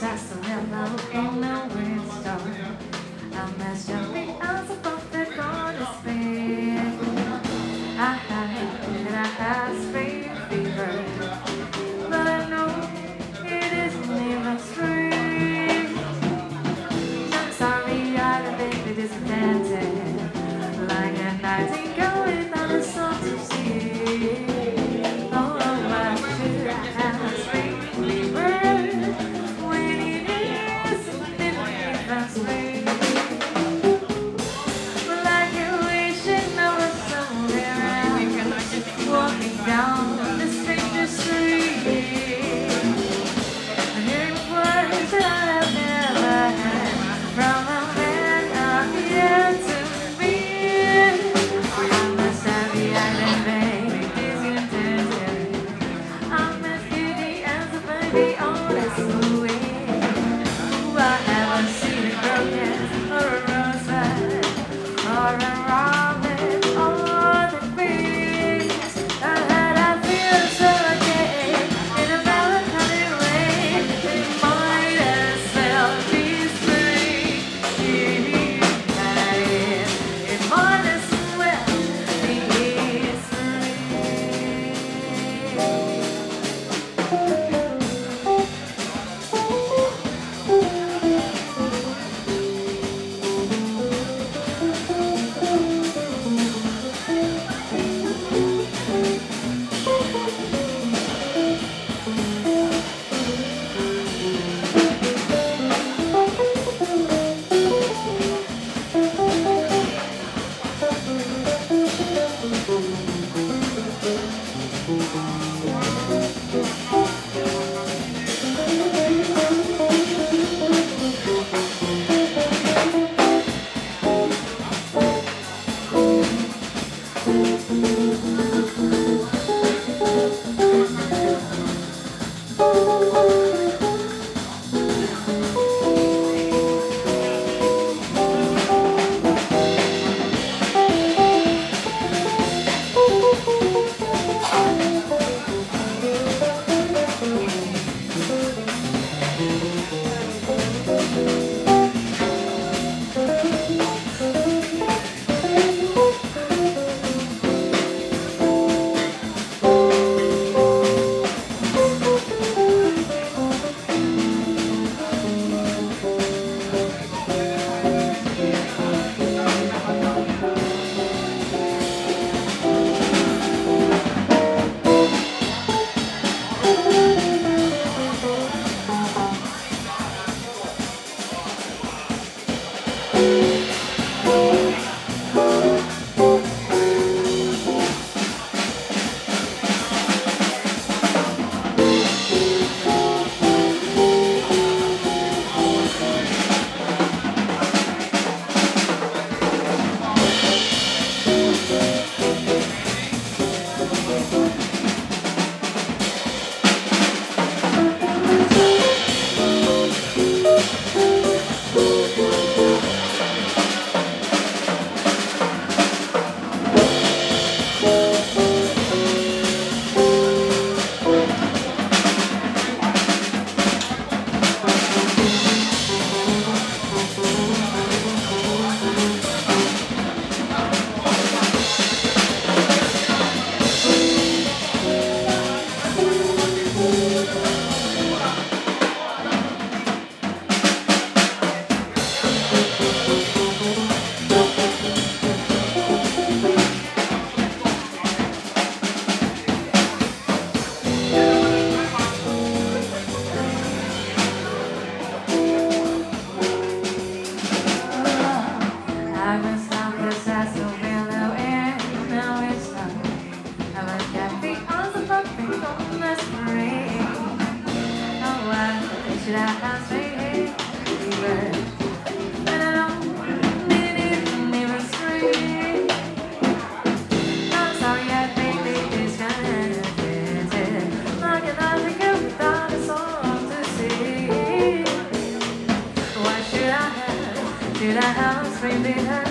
But I can bring remember somewhere else Walking down the